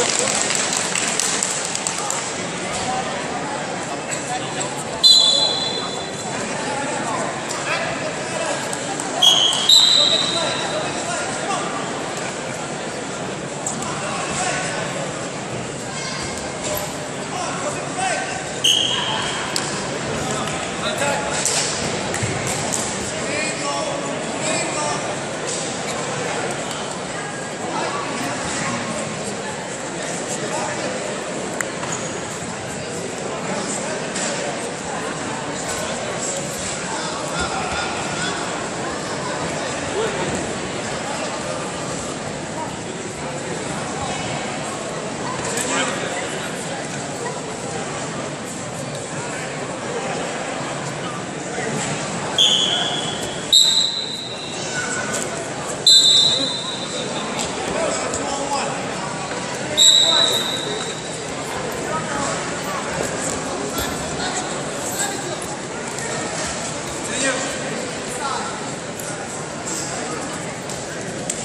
Gracias.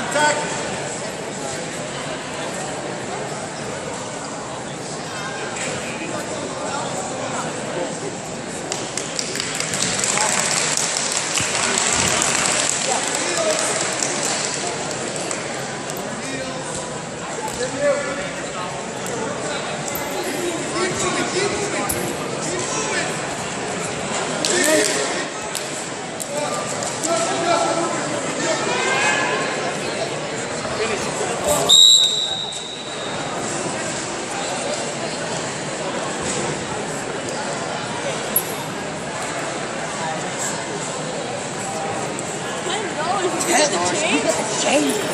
Contact. Tell